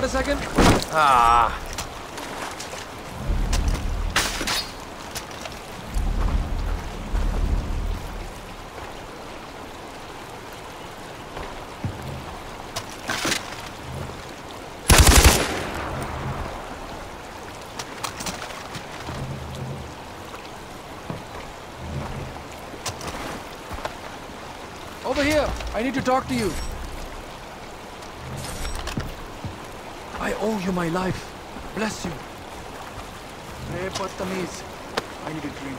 out a second? Ah. Over here! I need to talk to you. owe you my life. Bless you. Hey, Patamiz. I need a drink.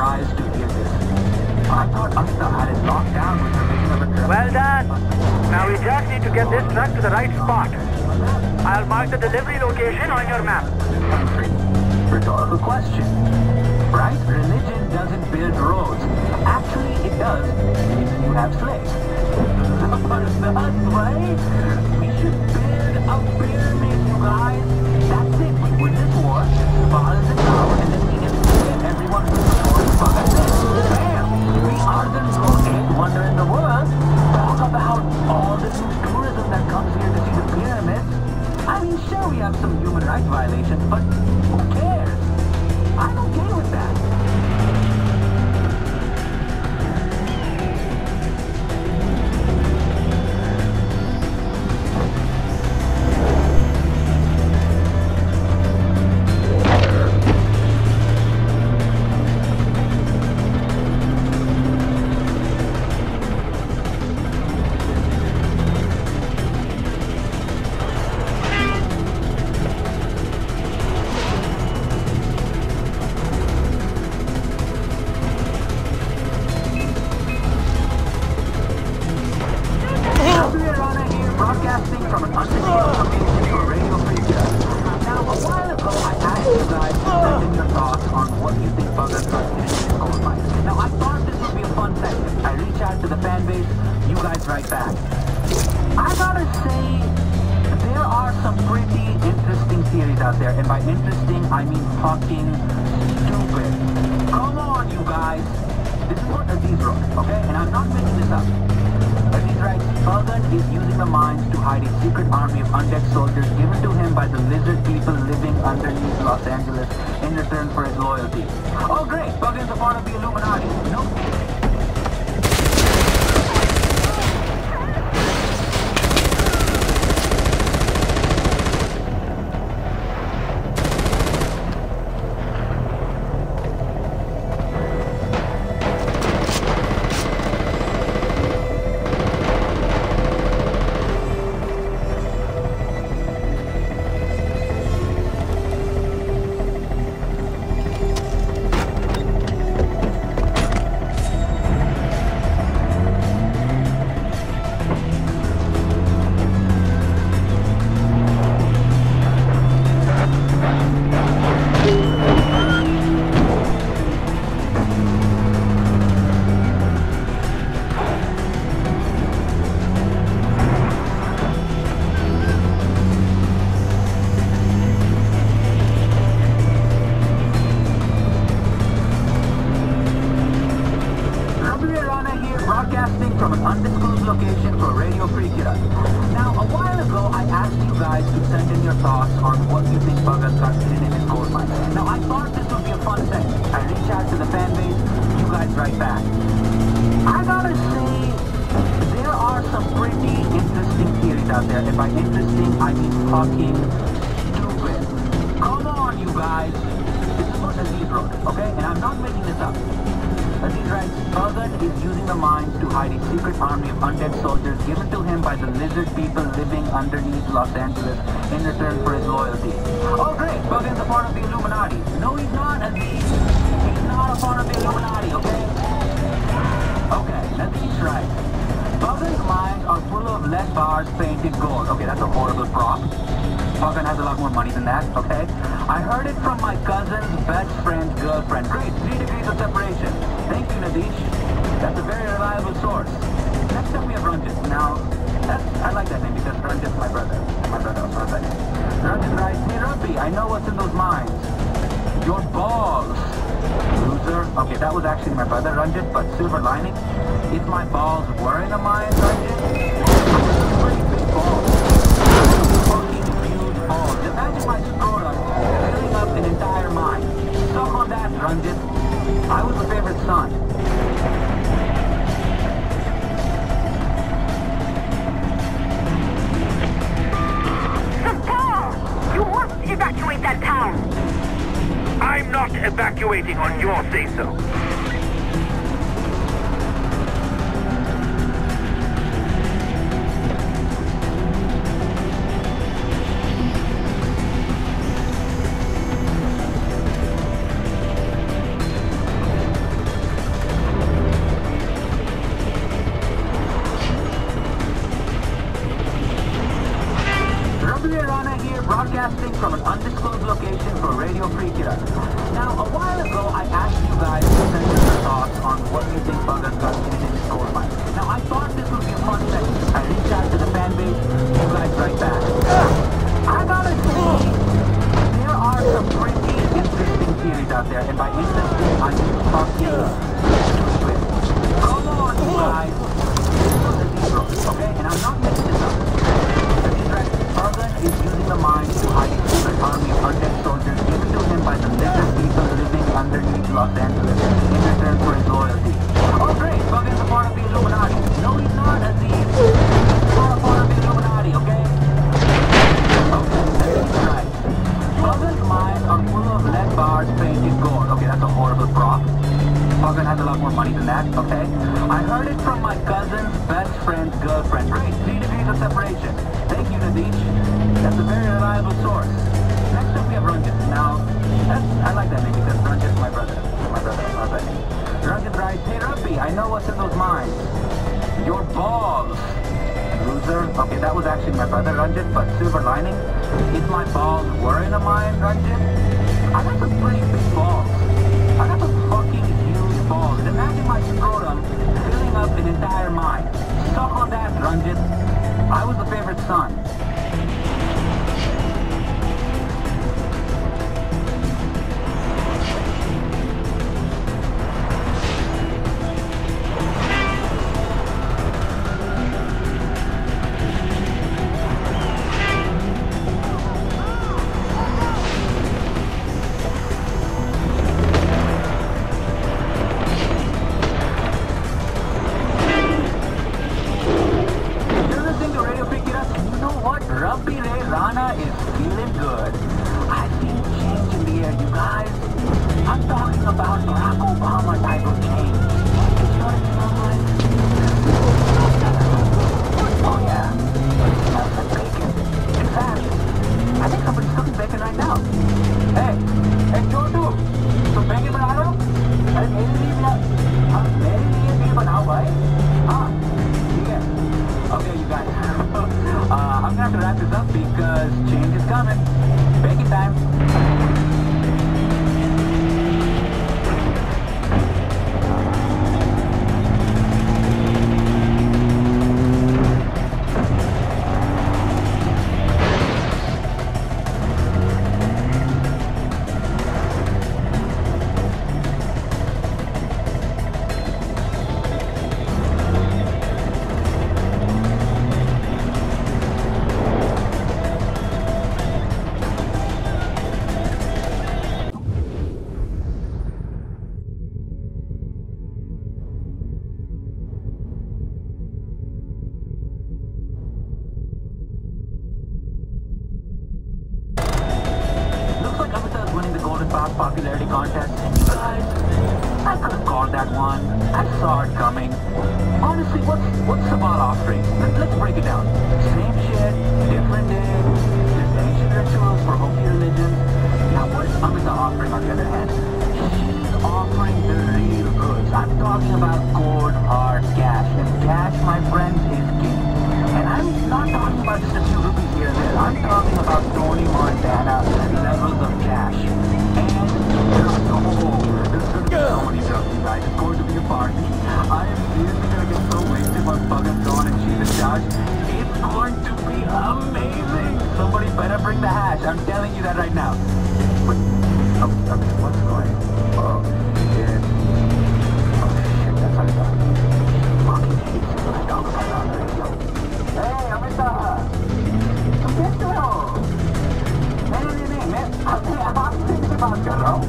I thought Asta had it locked down with of a. Well done. Now we just need to get this truck to the right spot. I'll mark the delivery location on your map. Country. Rhetorical question. Right religion. there. And by interesting, I mean fucking stupid. Come on, you guys. This is what Aziz wrote, okay? And I'm not making this up. Aziz writes, Pagan is using the mines to hide a secret army of undead soldiers given to him by the lizard people living underneath Los Angeles in return for his loyalty. Oh great, Pagan's a part of the Illuminati. Nope. Location for Radio Free. Now, a while ago, I asked you guys to send in your thoughts on what you think Bhagat got in his gold mine. Now, I thought this would be a fun segment. I reach out to the fan base, you guys write back. I gotta say, there are some pretty interesting theories out there, and by interesting, I mean fucking stupid. Come on, you guys. This is what Aziz wrote, okay? And I'm not making this up. Pagan is using the mines to hide a secret army of undead soldiers given to him by the lizard people living underneath Los Angeles in return for his loyalty. Oh great, Pagan's a part of the Illuminati. No, he's not, Aziz. He's not a part of the Illuminati, okay? Okay, Aziz writes, Pagan's mines are full of lead bars painted gold. Okay, that's a horrible prop. Pagan has a lot more money than that, okay? I heard it from my cousin's best friend's girlfriend. Great, three degrees of separation. Thank you, Nadish. That's a very reliable source. Next up we have Ranjit. Now, I like that name because Ranjit's my brother. My brother also has that name. Ranjit writes, Hey Rabi, I know what's in those mines. Your balls. Loser. Okay, that was actually my brother, Ranjit, but silver lining. If my balls were in a mine, Ranjit, Now, I thought this would be a fun segment. I reached out to the fan base, you write back. I gotta say, there are some pretty interesting theories out there, and by interesting, I mean. Come on, the? And I'm not making this up. Pagan is using the to hide a army undead soldiers given to him by the people living underneath Los Angeles in return for his loyalty. A part of the Illuminati. No, he's not, Aziz. A part of the Illuminati, okay? Okay, that's right. Are full of lead bars painted gold. Okay, that's a horrible prop. Pagan has a lot more money than that, okay? I heard it from my cousin's best friend's girlfriend. Great, separation. Thank you, Nadish. That's a very reliable source. Next up we have Ranjit. Now, what's in those mines. Your balls. Loser. Okay, that was actually my brother, Ranjit, but silver lining. If my balls were in a mine, Ranjit, I got some pretty big balls. I got some fucking huge balls. Imagine my scrotum filling up an entire mine. Suck on that, Ranjit. I was the favorite son. what Rabi Ray Rana is feeling good. I see change in the air, you guys. I'm talking about Barack Obama type of change. one. I saw it coming. Honestly, what's, what's Sabal offering? Let's break it down. बात कर रहा हूँ।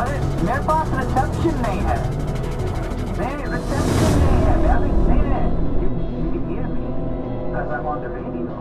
अरे मेरे पास reception नहीं है। नहीं reception नहीं है मैं अभी नहीं है। You, you can hear me I'm on the radio.